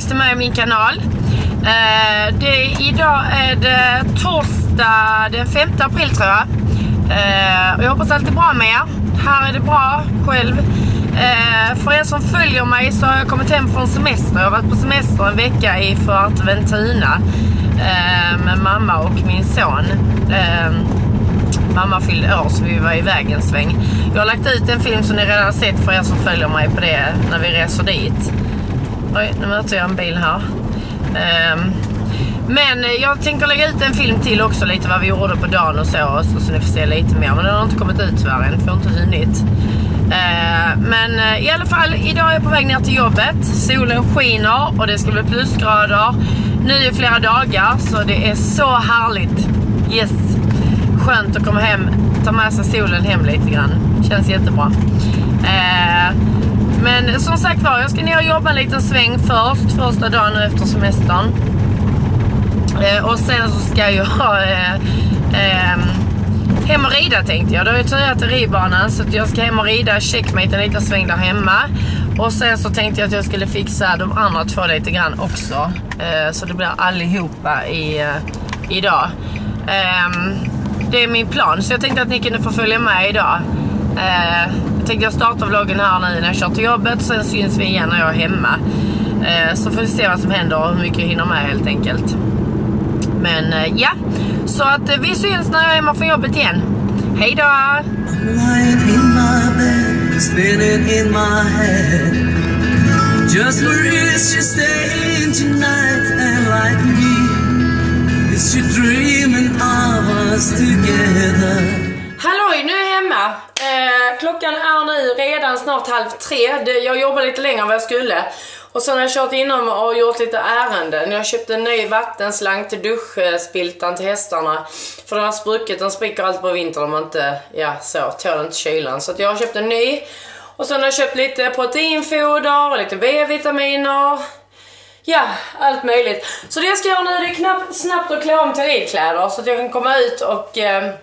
Hej till mig och min kanal. Eh, det, idag är det torsdag den 5 april tror jag. Eh, och jag hoppas allt är bra med er. Här är det bra själv. Eh, för er som följer mig så har jag kommit hem från semester. Jag har varit på semester en vecka i Fuerteventura eh, med mamma och min son. Eh, mamma fyllde år så vi var iväg en sväng. Jag har lagt ut en film som ni redan har sett för er som följer mig på det när vi reser dit. Oj, nu möter jag en bil här. Um, men jag tänker lägga ut en film till också lite vad vi gjorde på dagen och så, så, så ni får se lite mer. Men den har inte kommit ut tyvärr än, får inte hunnit. Uh, men uh, i alla fall, idag är jag på väg ner till jobbet. Solen skiner och det ska bli plusgrader nu i flera dagar så det är så härligt. Yes! Skönt att komma hem, ta med sig solen hem lite grann. Känns jättebra. Uh, men som sagt var, jag ska ner och jobba en liten sväng först, första dagen nu efter semestern. Eh, och sen så ska jag eh, eh, hem och rida tänkte jag. Då har jag turat till ridbanan så att jag ska hem och rida checkmate en liten sväng där hemma. Och sen så tänkte jag att jag skulle fixa de andra två lite grann också. Eh, så det blir allihopa i, eh, idag. Ehm, det är min plan, så jag tänkte att ni kunde få följa med idag. Eh, jag tänkte jag starta vloggen här nu när jag kör till jobbet. Sen syns vi igen när jag är hemma. Eh, så får vi se vad som händer och hur mycket jag hinner med helt enkelt. Men eh, ja, så att eh, vi syns när jag är hemma från jobbet igen. Hej då! Just where is she staying tonight and like me Is she dreaming of us together klockan är nu redan snart halv tre. Jag jobbar lite längre än vad jag skulle. Och sen har jag kört inom och gjort lite ärenden. Jag köpte en ny vattenslang till duschspiltan till hästarna. För den har spruckit, den spricker alltid på vintern om man inte, ja så, tål inte kylan. Så jag har köpt en ny. Och sen har jag köpt lite proteinfoder och lite B-vitaminer. Ja, allt möjligt. Så det jag ska göra nu är knappt, snabbt att klä om till ridkläder så att jag kan komma ut och eh,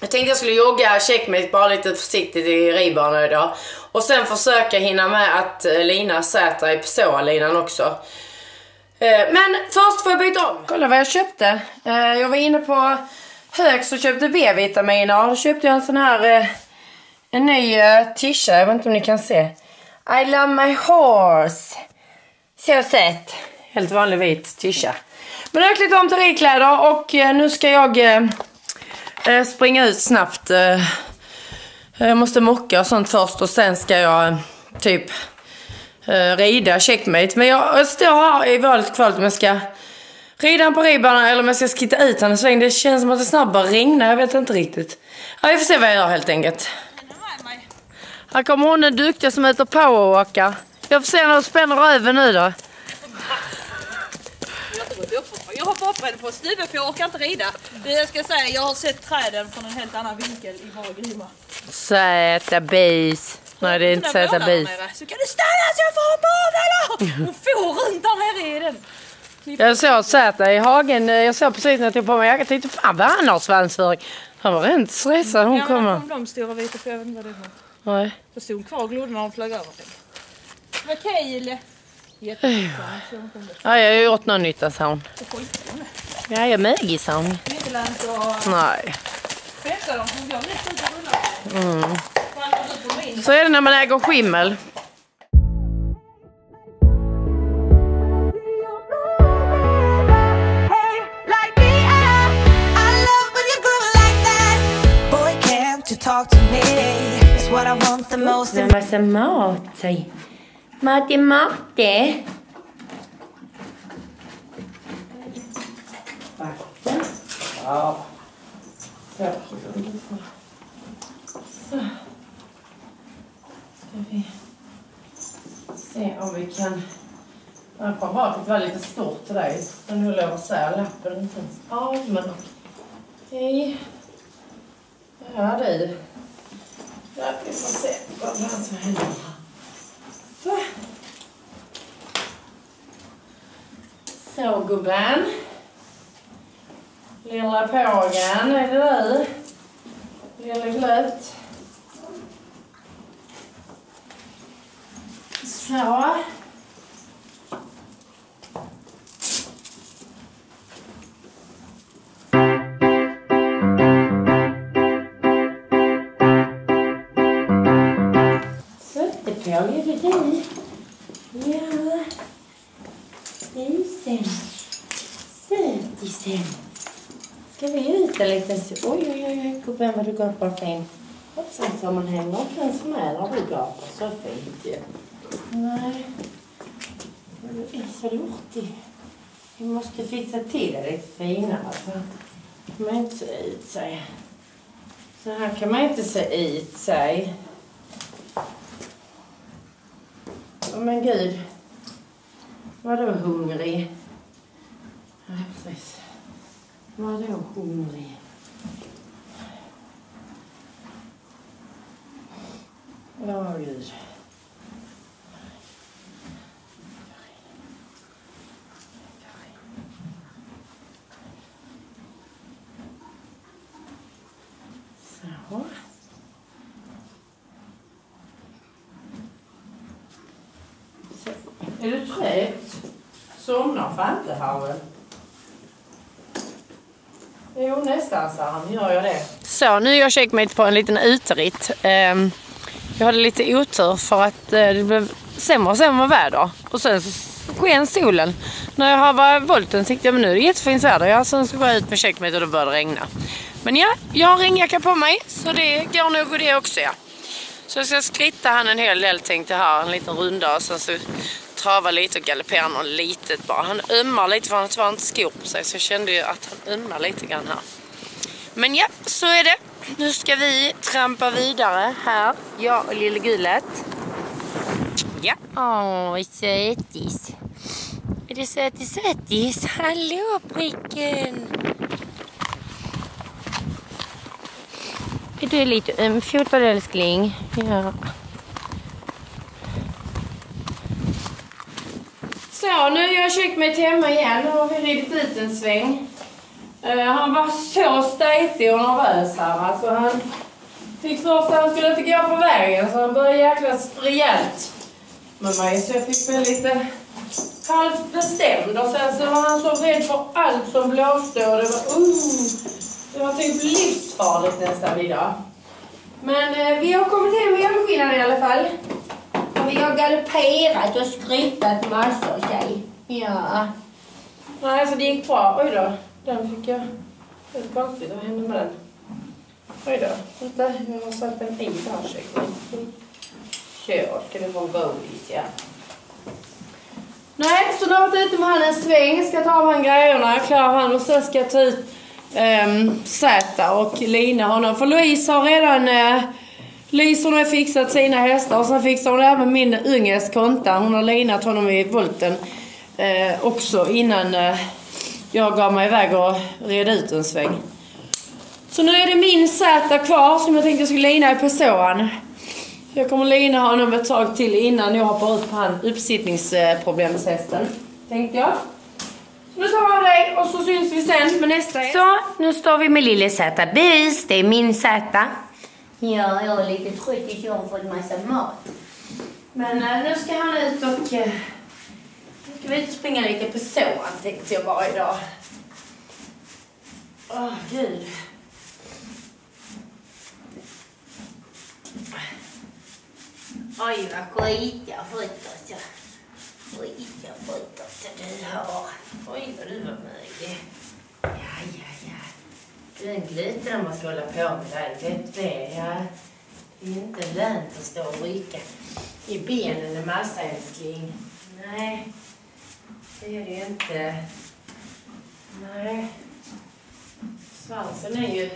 jag tänkte jag skulle jogga checkmate bara lite försiktigt i ridbanan idag. Och sen försöka hinna med att eh, lina Sätra i Pessoa-linan också. Eh, men först får jag byta om. Kolla vad jag köpte. Eh, jag var inne på Högs och köpte B-vitaminer. Då köpte jag en sån här, en ny tisha. Jag vet inte om ni kan se. I love my horse. Så sett. Helt vanlig vit tisha. Men jag har klätt om till ridkläder och nu ska jag eh, springa ut snabbt. Eh, jag måste mocka och sånt först och sen ska jag eh, typ eh, rida checkmate. Men jag, jag står här i valet kvalet om jag ska rida han på ribban eller om jag ska skitta ut en sväng. Det känns som att det snabbt bara regnar, jag vet inte riktigt. Ja, vi får se vad jag gör helt enkelt. Här kommer hon den duktiga som heter powerwalkar. Jag får se när hon spänner röven nu då. Jag hoppar upp henne på stuven för jag orkar inte rida. Jag ska säga, jag har sett träden från en helt annan vinkel i vår grima. Söta bis. Nej det är inte söta bis. Så kan du stanna så jag får hoppa av eller? Hon for runt där nere i den. Jag såg Zäta i hagen, jag såg precis när jag tog på mig jackan, tänkte fan vad han har svansföring. Han var rent stressad hon ja, kommer. Ja, kom de stora vita för jag vet inte vad det var. Nej. Så stod hon kvar och glodde när de flög över. Vad kul! Ja, jag har gjort någon nytta, sa hon. Ja, jag är mögig, sa hon. Nej. Mm. Så är det när man äger skimmel. Talk to me, it's what I want the most. En massa mat, säg. Matti Matti. Ja. Så. Så. Ska vi se om vi kan... Apparatet var lite stort till dig. Den höll över isär lappen inte ens av. Men okej. Ja du. Där vi får se vad som händer. Så. Så gubben. Lilla pågen, är det du? Lille glött. Så. Sötepåge, vilken Ska vi ut en liten... Oj, oj, oj, oj, gubben vad du gapar fint. Hoppsan inte och med när du gapar så fint ju. Nej. Du är så lortig. Vi måste fixa till det lite finare. Så kan man inte se ut sig. Så här kan man inte se ut sig. Åh men gud. Vadå hungrig? Ja, precis. Vadå hungrig? Åh gud. Så. Så. Är du trött? Somnar Fante här väl? Han. Gör jag det? Så, nu är jag checkmate på en liten uteritt. Ehm, jag hade lite otur för att eh, det blev sämre och sämre väder. Och sen så sken solen. När jag var volten tyckte jag men nu är det jättefint väder. Jag sen ska gå ut med checkmate och då började det regna. Men ja, jag har regnjacka på mig så det går nog det också ja. Så jag ska skritta han en hel del tänkte jag här, en liten runda och sen så trava lite och galoppera något litet bara. Han ömmar lite för han har tyvärr inte skor på sig så jag kände ju att han ömmar lite grann här. Men ja, så är det. Nu ska vi trampa vidare här, jag och lille Gulet. Ja. Åh, sötis. Är det sötis, sötis? Hallå pricken. Är du lite ömfotad älskling? Ja. Så, nu är jag checkmate hemma igen. Nu har vi ridit ut en sväng. Eh, han var så stajtig och nervös här. Alltså, han fick för sig att han skulle inte gå på vägen så han började jäklas rejält med mig. Så jag fick väl lite halvt bestämd. Och sen så var han så rädd för allt som blåste och det var... Uh, det var typ livsfarligt nästan idag. Men eh, vi har kommit hem med hjälmskinnan i alla fall. Och vi har galopperat och skryttat massor tjej. Ja. Nej, så det gick bra. Oj då. Den fick jag... Det är konstigt. Vad hände med den? Oj då. Vänta, jag har satt den i här checken. Så, ska vi få en godis, ja. Nej, så nu har jag varit ute med han en sväng. Ska ta av han grejerna, klä av han och sen ska jag ta ut um, Zäta och lina honom. För Louise har redan... Uh, Louise hon har fixat sina hästar och sen fixar hon även min unges konta. Hon har linat honom i volten eh, också innan eh, jag gav mig iväg och red ut en sväng. Så nu är det min Zäta kvar som jag tänkte jag skulle lina i Pessoan. Jag kommer lina honom ett tag till innan jag hoppar ut på han uppsittningsproblemshästen. Tänkte jag. Så nu tar jag av dig och så syns vi sen med nästa häst. Så, nu står vi med lille Zäta Bus. Det är min Zäta. Ja, jag är lite trött jag har fått massa mat. Men eh, nu ska han ut och ska vi ut och springa lite på sån tänkte jag bara idag. Åh, gud. Oj, vad skitiga fötter. Skitiga fötter du har. Oj, vad du var möglig. Ja, ja, ja. Du är en gluten om man ska hålla på med det. Vet du det? Ja. Det är inte lönt att stå och rycka i benen en massa, älskling. Nej, det är det ju inte. Nej. Svansen är ju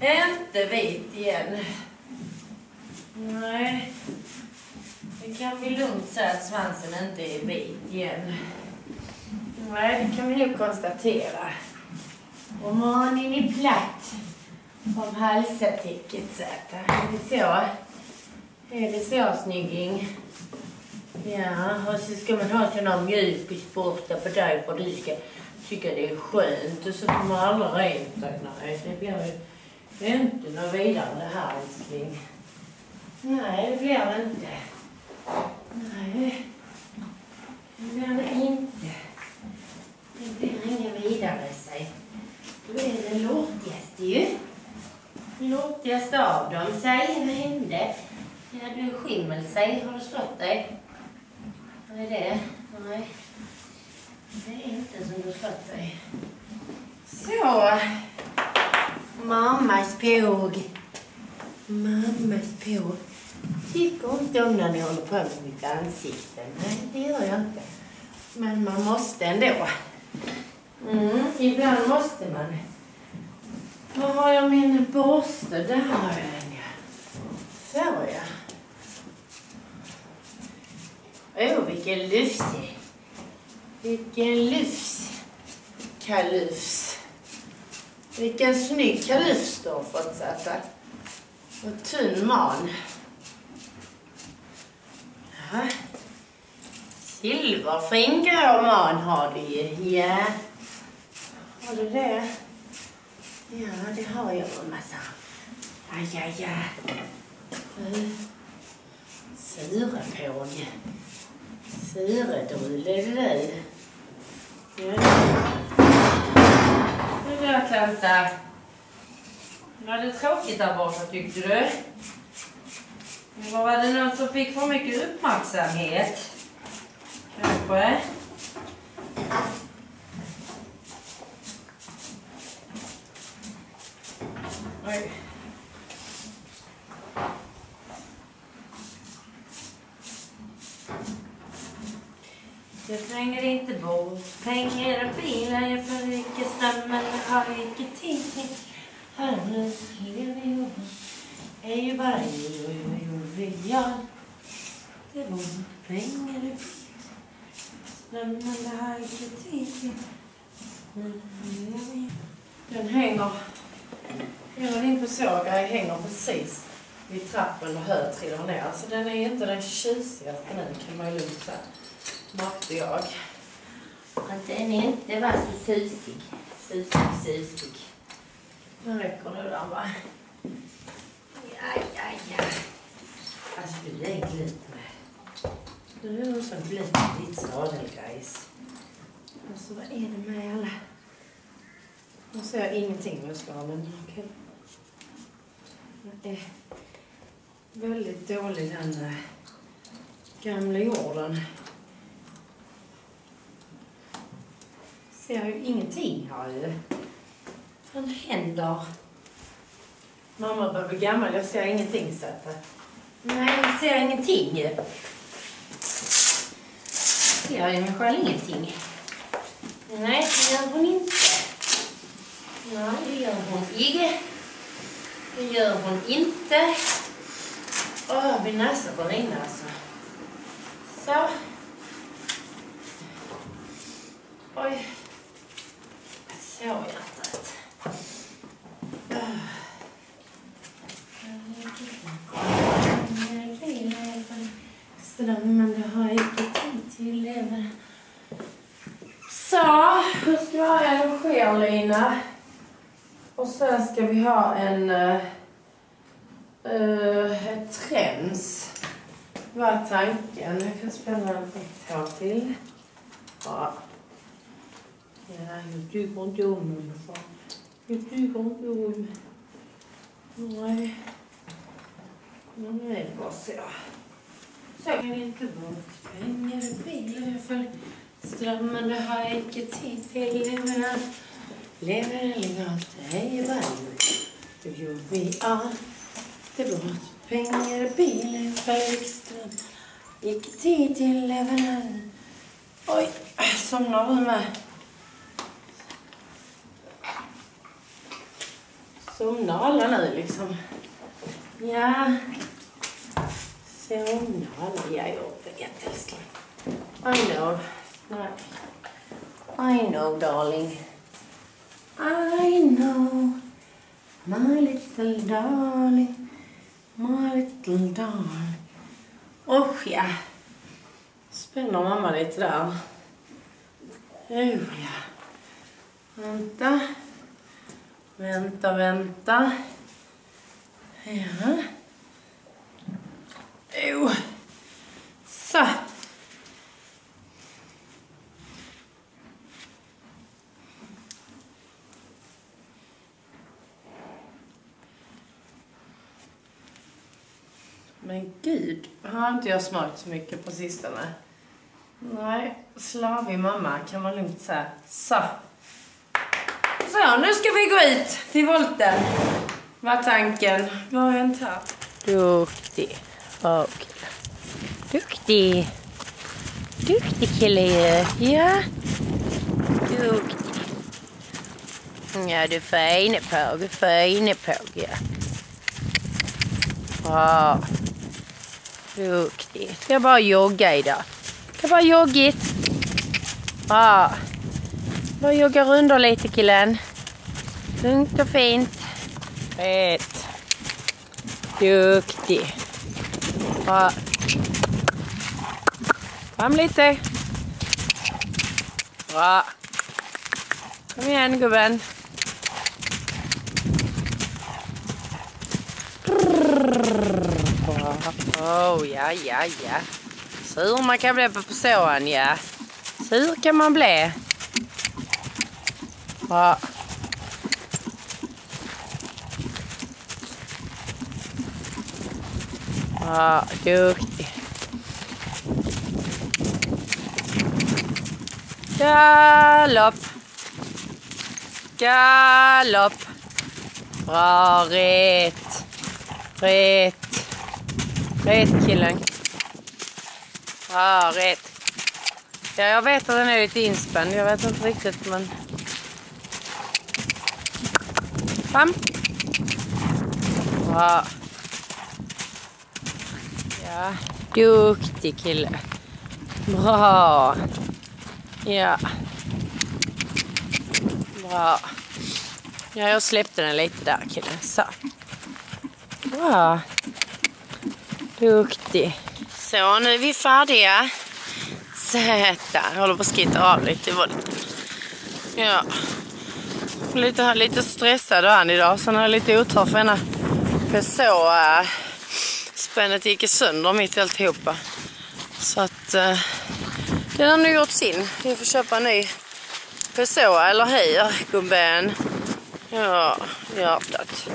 inte vit igen. Nej. Det kan vi lugnt säga att svansen inte är vit igen. Nej, det kan vi nog konstatera. Och manen är platt om halsarticket så. Är det så? Är det så, snygging? Ja, och så ska man ha sån här mjukisborste på dig för du ska tycka det är skönt och så får man aldrig rent sig. Nej, det blir ju inte något vidare det här, älskling. Nej, det blir det inte. Nej, det blir det inte. Det blir inget vidare, säg. Du är den lortigaste ju. Lortigaste av dem, säg. Vad hände? Ja, du skymmer skimmel, säg. Har du slått dig? Vad är det? Nej. Det är inte som du har slått dig. Så. Mammas påg. Mammas påg. Tycker inte om när ni håller på med mitt ansikte. Nej, det gör jag inte. Men man måste ändå. Mm, ibland måste man. Var har jag min borste? Där har jag den ja. Så ja. Åh, oh, vilken lufs. Vilken lufs. Kalufs. Vilken snygg kalus du har fått sätta. Och tunn man. Ja. Silverfin grå man har du ju. Ja. Har du det? Ja, det har jag en massa. Aj, aj, aj. Surepåg. Suredrull är det du. Ja. Nu då, Klanta. Var det tråkigt där borta tyckte du? Eller var det någon som fick för mycket uppmärksamhet? Kanske? Oj. Jag tränger inte bo, pengar och bilar, jag får icke strömmen, jag har icke tid. Till Här nu lever jag, är ju bara jovial. Det var pengar och bilar, strömmen, jag har icke tid. Den hänger, hela din sågrej hänger precis vid trappen och hö trillar ner. Så den är inte den tjusigaste nu kan man ju lugnt säga märkte jag. Att den inte var så susig. Susig, susig. Nu räcker nog där va? Ja, ja, ja. Alltså du är gluten med. Du är någon som gluten i ditt sadelgrejs. Alltså vad är det med alla? Nu ser jag ingenting med skalen. Okej. Okay. Det är väldigt dålig den eh, gamla jorden. Ser ju ingenting här ju. Vad händer? Mamma börjar bli gammal, jag ser ingenting så att... Nej, jag ser ingenting ju. Ser jag mig själv ingenting? Nej, det gör hon inte. Nej, det gör hon inte. Det gör hon inte. Åh, min näsa går in alltså. Så. Oj. Så hjärtat. Strömmen, det har jag inte tid till. Lever. Så, nu ska vi ha en skerlina. Och sen ska vi ha en uh, ett träns. Vad är tanken? Jag kan spänna en ett till. Ja. Ja, jag tycker inte om ungefär. Jag tycker inte om... Nej. Nu är det bara så. Så kan jag inte bort pengar i bilen för strömmen, det har jag inte tid till. Lever lever legalt, hej varje. Då gjorde vi allt. Det bort pengar i bilen för strömmen Icke tid till lever Oj, somnade du med? Somnar alla nu liksom? Ja. Somnar alla? Ja, jag vet älskling. I know. Nej. I know darling. I know. My little darling. My little darling. Usch ja. Spänner mamma lite där. Oh ja. Vänta. Vänta, vänta. Ja. Jo. Så. Men gud, har inte jag smakt så mycket på sistone? Nej, slavig mamma kan man lugnt säga. Så. Så. Nu ska vi gå ut till volten. Var tanken. Vad har hänt här? Duktig. Bra. Duktig. Duktig kille ju. Ja. Duktig. Ja, du fine påg. på. Du. Ja. Bra. Duktig. Ska jag bara jogga idag? Ska bara joggigt? Bra. Bara jogga runt lite killen. Lugnt och fint. Rätt. Duktig. Bra. Fram lite. Bra. Kom igen gubben. Bra. Oh, ja, ja, ja. Sur man kan bli på sån, ja. Sur kan man bli. Bra. Ja, duktig. Galopp. Galopp. Bra, rätt. Rätt. Rätt killen. Bra, rätt. Ja, jag vet att den är lite inspänd. Jag vet inte riktigt men... Fram. Bra. Ja, duktig kille. Bra. Ja. Bra. Ja, jag släppte den lite där killen. Så. Bra. Duktig. Så, nu är vi färdiga. Sätta. Jag håller på att skita av lite i volten. Ja. Lite, lite stressad var han idag. så han är lite otur för ena så äh, spännet gick sönder mitt i alltihopa. Så att eh, den har nu gjort sin. Vi får köpa en ny Pessoa, eller hur gubben? Ja, hjärtat.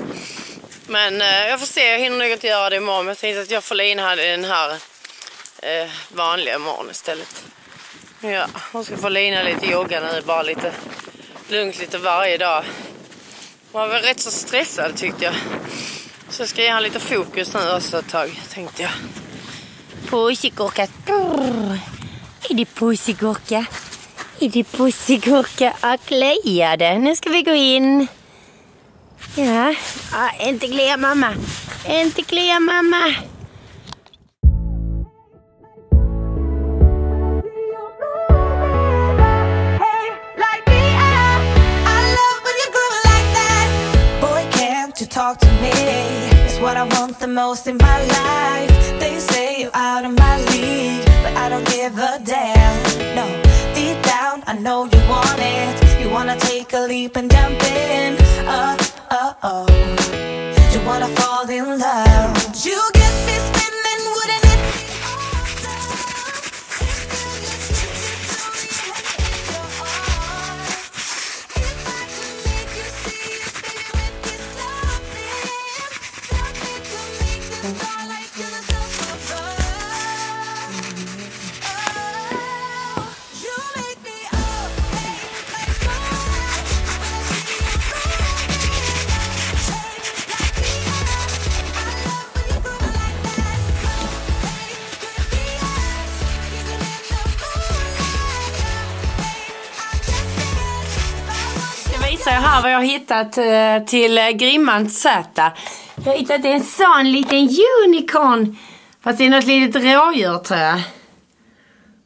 Men eh, jag får se, jag hinner nog inte göra det imorgon. Men jag tänkte att jag får lina den här eh, vanliga imorgon istället. Ja, hon ska få lina lite yoga nu, bara lite lugnt lite varje dag. Hon var väl rätt så stressad tyckte jag. Så jag ska ge honom lite fokus nu också ett tag, tänkte jag. Pussigurka. Är det pussigurka? Är det pussigurka och kliade? Nu ska vi gå in. Ja, ah, inte klia mamma. Inte klia mamma. What I want the most in my life. They say you're out of my league But I don't give a damn. No, deep down I know you want it. You wanna take a leap and jump in. Oh, oh, oh. You wanna fall in love. You vad jag har hittat eh, till Grimman Z. Jag har hittat en sån liten unicorn. Fast det är något litet rådjur tror jag.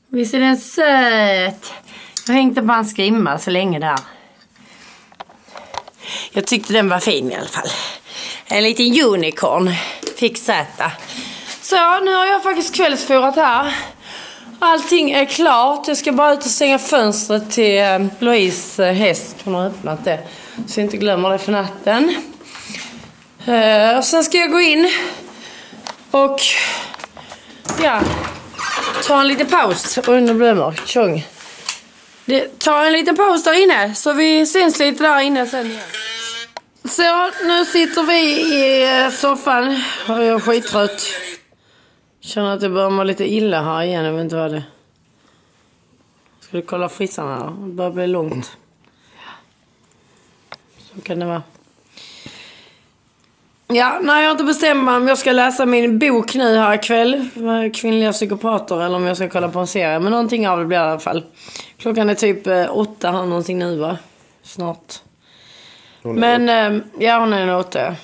Visst är den söt? Jag hängde på hans grimma så länge där. Jag tyckte den var fin i alla fall. En liten unicorn. Fick Z. Så nu har jag faktiskt kvällsforat här. Allting är klart. Jag ska bara ut och stänga fönstret till eh, Louise eh, häst. Hon har öppnat det. Så jag inte glömmer det för natten. Uh, och sen ska jag gå in och ja, ta en liten paus. Oj, nu blir det mörkt. Tjong. Det- Ta en liten paus där inne så vi syns lite där inne sen igen. Så, nu sitter vi i eh, soffan och jag är skittrött. Känner att det börjar må lite illa här igen, jag vet inte vad det är. Ska du kolla frissarna? Det börjar bli långt. Så kan det vara. Ja, nej jag har inte bestämt mig om jag ska läsa min bok nu här ikväll. med Kvinnliga psykopater eller om jag ska kolla på en serie. Men någonting av det blir det i alla fall. Klockan är typ eh, åtta här någonting nu va? Snart. Men eh, ja, hon är en åtta.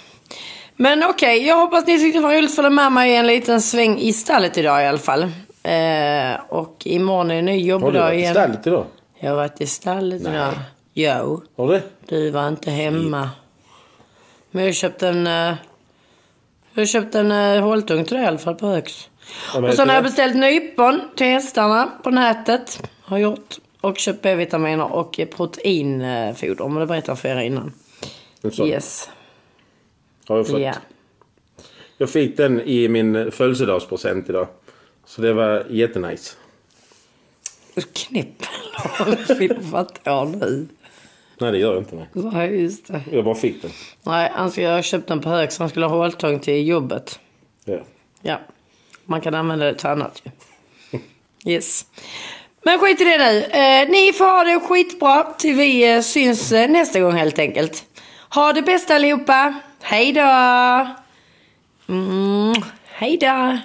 Men okej, jag hoppas ni tyckte det var roligt att följa med mig en liten sväng i stallet idag i alla fall. Eh, och imorgon är det en ny Har du jobbdag varit i igen. stallet idag? Jag har varit i stallet idag. Jo, Har du? du var inte hemma. Men jag köpte en... eh, jag köpte en uh, håltung till dig i alla fall på Högs. Och sen har jag beställt nypon till hästarna på nätet. Har gjort. Och köpt B-vitaminer och eh, proteinfoder. Men det berättade jag för er innan. Yes. Har jag fått. Ja. Jag fick den i min födelsedagspresent idag. Så det var jättenice. Knäpp. Filmat år nu. Nej det gör jag inte. Nej. Nej, just det. Jag bara fick den. Nej, han ska, jag har köpt den på hög så han skulle ha håltång till jobbet. Ja. Ja, man kan använda det till annat ju. Yes. Men skit i det nu. Eh, ni får ha det skitbra till vi eh, syns eh, nästa gång helt enkelt. Ha det bästa allihopa. Hej då! Mm, hej då!